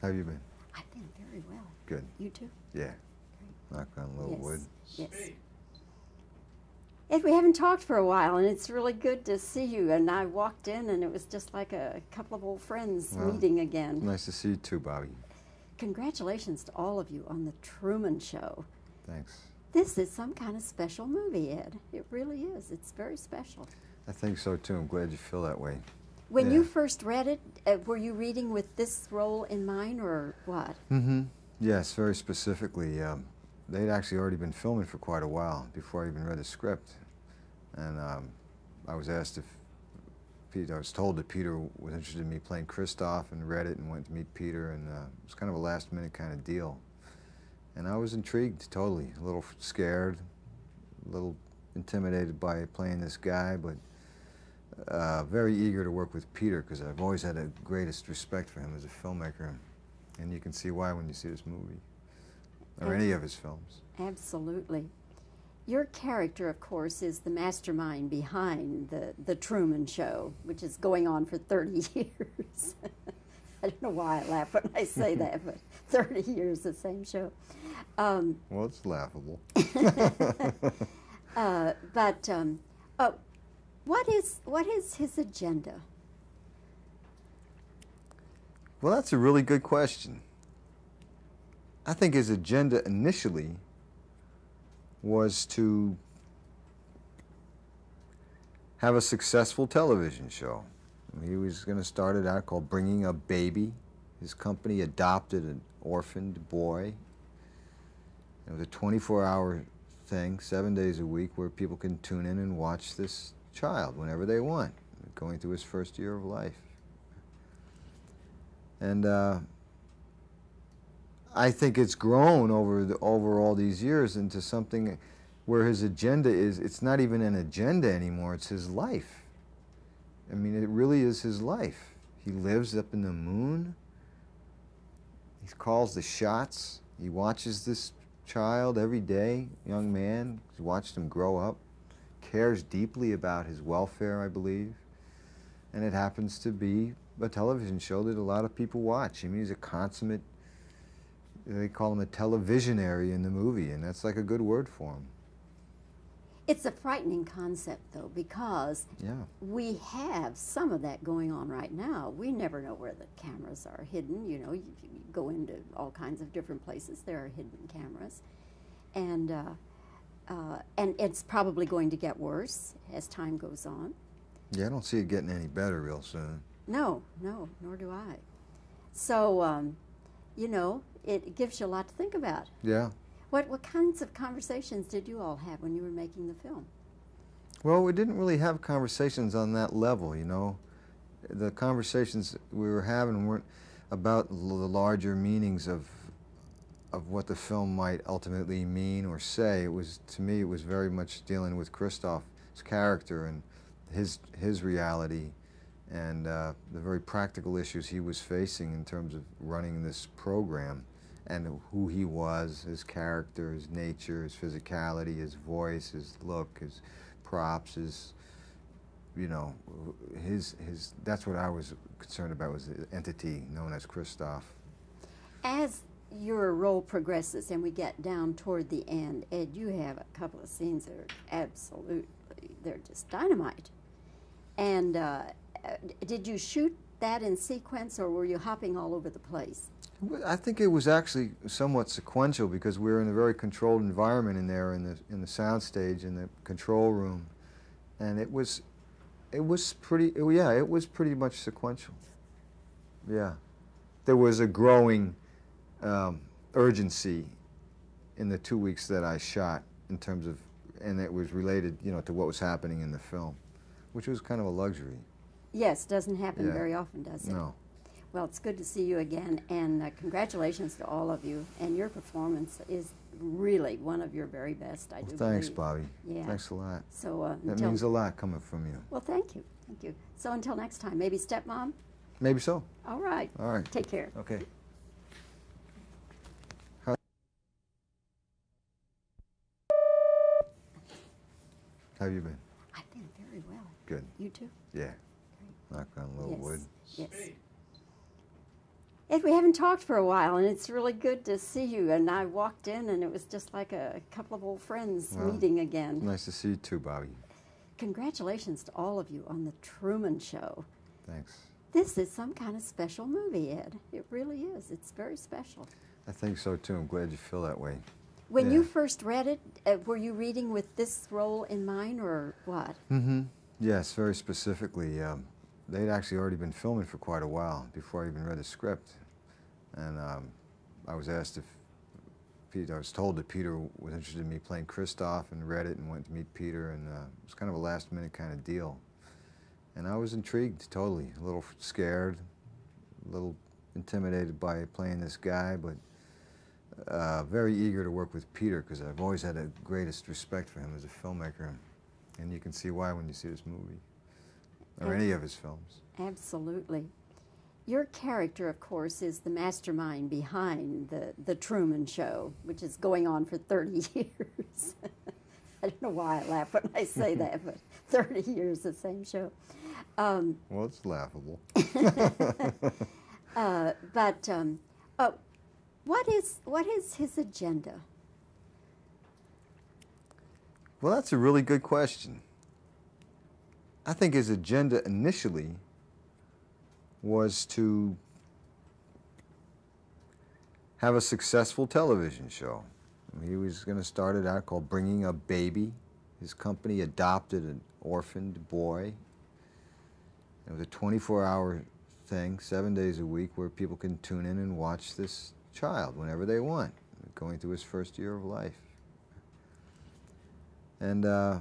How have you been? I've been very well. Good. You too? Yeah. Knock on a little yes. wood. Yes. Ed, we haven't talked for a while, and it's really good to see you. And I walked in, and it was just like a couple of old friends Well, meeting again. Nice to see you too, Bobbie. Congratulations to all of you on the Truman Show. Thanks. This is some kind of special movie, Ed. It really is. It's very special. I think so too. I'm glad you feel that way. When Yeah. you first read it, uh, were you reading with this role in mind, or what? Mm-hmm. Yes, very specifically. Um, they'd actually already been filming for quite a while before I even read the script, and um, I was asked if Peter. I was told that Peter was interested in me playing Christof, and read it and went to meet Peter, and uh, it was kind of a last-minute kind of deal. And I was intrigued, totally, a little scared, a little intimidated by playing this guy, but uh, very eager to work with Peter because I've always had the greatest respect for him as a filmmaker. And you can see why when you see this movie, or any of his films. Absolutely. Your character, of course, is the mastermind behind the, the Truman Show, which is going on for 30 years. I don't know why I laugh when I say that, but 30 years, the same show. Um, Well, it's laughable. uh, but um, uh, what is what is his agenda? Well, that's a really good question. I think his agenda initially was to have a successful television show. He was going to start it out called Bringing a Baby. His company adopted an orphaned boy. It was a 24-hour thing, seven days a week, where people can tune in and watch this child whenever they want, going through his first year of life. And uh, I think it's grown over the, over all these years into something where his agenda is. It's not even an agenda anymore. It's his life. I mean, it really is his life. He lives up in the moon. He calls the shots. He watches this child every day, young man. He watched him grow up. Cares deeply about his welfare, I believe. And it happens to be a television show that a lot of people watch. I mean, he's a consummate, they call him a televisionary in the movie, and that's like a good word for him. It's a frightening concept, though, because Yeah. we have some of that going on right now. We never know where the cameras are hidden. You know, you, you go into all kinds of different places, there are hidden cameras. And, uh, uh, and it's probably going to get worse as time goes on. Yeah, I don't see it getting any better real soon. No, no, nor do I. So, um, you know, it gives you a lot to think about. Yeah. What, what kinds of conversations did you all have when you were making the film? Well, we didn't really have conversations on that level, you know. The conversations we were having weren't about the larger meanings of of what the film might ultimately mean or say. It was to me it was very much dealing with Christof's character and his his reality and uh, the very practical issues he was facing in terms of running this program and who he was, his character, his nature, his physicality, his voice, his look, his props, his you know, his his that's what I was concerned about was the entity known as Christof. As your role progresses and we get down toward the end, Ed, you have a couple of scenes that are absolutely, they're just dynamite. And uh, uh, did you shoot that in sequence or were you hopping all over the place? I think it was actually somewhat sequential because we were in a very controlled environment in there in the in the soundstage in the control room, and it was it was pretty oh, yeah it was pretty much sequential. Yeah, there was a growing um, urgency in the two weeks that I shot in terms of and it was related you know to what was happening in the film, which was kind of a luxury. Yes, doesn't happen Yeah. very often, does it? No. Well, it's good to see you again, and uh, congratulations to all of you. And your performance is really one of your very best, I Well, do thanks, believe. Bobbie. Yeah. Thanks a lot. So uh, That means a lot coming from you. well, thank you, thank you. So until next time, maybe stepmom. Maybe so. All right. All right. Take care. Okay. How have you been? I've been very well. Good. You too? Yeah. Knock on a little yes. wood. Yes. Ed, we haven't talked for a while, and it's really good to see you. And I walked in, and it was just like a couple of old friends Well, meeting again. Nice to see you too, Bobbie. Congratulations to all of you on the Truman Show. Thanks. This is some kind of special movie, Ed. It really is. It's very special. I think so too. I'm glad you feel that way. When you first read it, uh, were you reading with this role in mind, or what? Mm-hmm. Yes, very specifically. Um, they'd actually already been filming for quite a while before I even read the script, and um, I was asked if Peter. I was told that Peter was interested in me playing Christof, and read it and went to meet Peter, and uh, it was kind of a last-minute kind of deal. And I was intrigued, totally. A little scared, a little intimidated by playing this guy, but uh, very eager to work with Peter because I've always had the greatest respect for him as a filmmaker. And you can see why when you see this movie or any of his films. Absolutely. Your character, of course, is the mastermind behind the, the Truman Show, which is going on for 30 years. I don't know why I laugh when I say that, but 30 years, the same show. Um, Well, it's laughable. uh, but um, uh, what, is, what is his agenda? Well, that's a really good question. I think his agenda initially was to have a successful television show. He was going to start it out called Bringing a Baby. His company adopted an orphaned boy. It was a 24 hour thing, seven days a week, where people can tune in and watch this child whenever they want, going through his first year of life. And uh,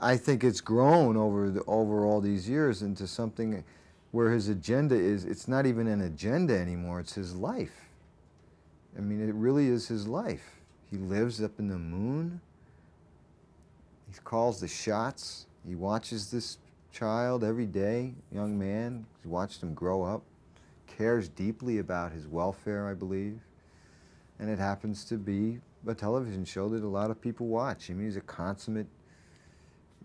I think it's grown over the, over all these years into something where his agenda is. It's not even an agenda anymore. It's his life. I mean, it really is his life. He lives up in the moon. He calls the shots. He watches this child every day, young man. He watched him grow up. Cares deeply about his welfare, I believe. And it happens to be a television show that a lot of people watch. I mean, he's a consummate,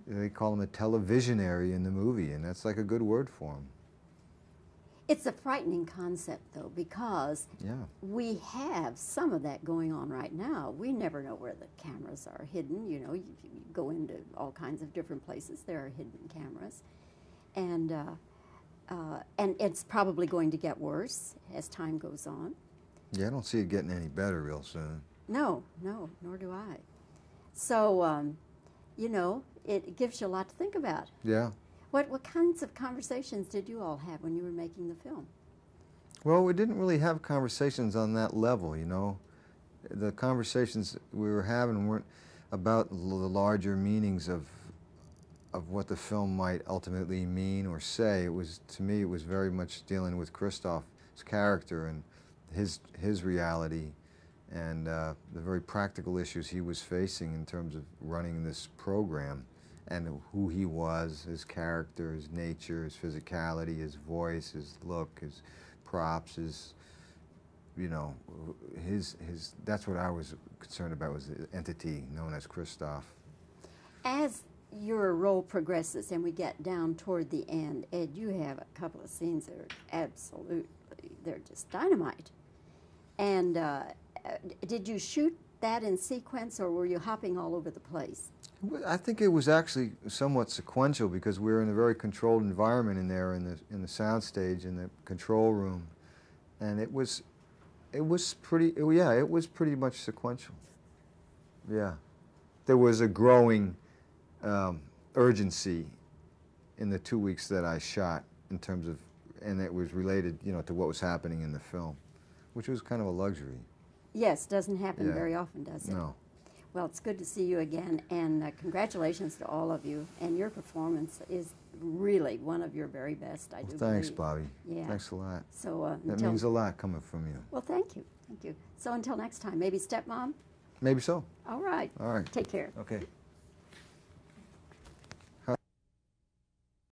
they call him a televisionary in the movie, and that's like a good word for him. It's a frightening concept, though, because Yeah. we have some of that going on right now. We never know where the cameras are hidden. You know, you, you go into all kinds of different places, there are hidden cameras. And, uh, uh, and it's probably going to get worse as time goes on. Yeah, I don't see it getting any better real soon. No, no, nor do I. So, um, you know, it gives you a lot to think about. Yeah. What, what kinds of conversations did you all have when you were making the film? Well, we didn't really have conversations on that level, you know. The conversations we were having weren't about the larger meanings of of what the film might ultimately mean or say. It was to me it was very much dealing with Christof's character and his his reality and uh, the very practical issues he was facing in terms of running this program and who he was, his character, his nature, his physicality, his voice, his look, his props, his you know, his his that's what I was concerned about was the entity known as Christof. As your role progresses and we get down toward the end, Ed, you have a couple of scenes that are absolutely, they're just dynamite. And uh, uh, did you shoot that in sequence or were you hopping all over the place? I think it was actually somewhat sequential because we were in a very controlled environment in there in the in the soundstage in the control room, and it was, it was pretty. oh, yeah, it was pretty much sequential. Yeah, there was a growing um, urgency in the two weeks that I shot in terms of, and it was related, you know, to what was happening in the film, which was kind of a luxury. Yes, doesn't happen Yeah. very often, does it? No. Well, it's good to see you again, and uh, congratulations to all of you. And your performance is really one of your very best, I Well, do thanks, believe. Bobbie. Yeah. Thanks a lot. So uh, That means a lot coming from you. well, thank you, thank you. So until next time, maybe stepmom. Maybe so. All right. All right. Take care. Okay.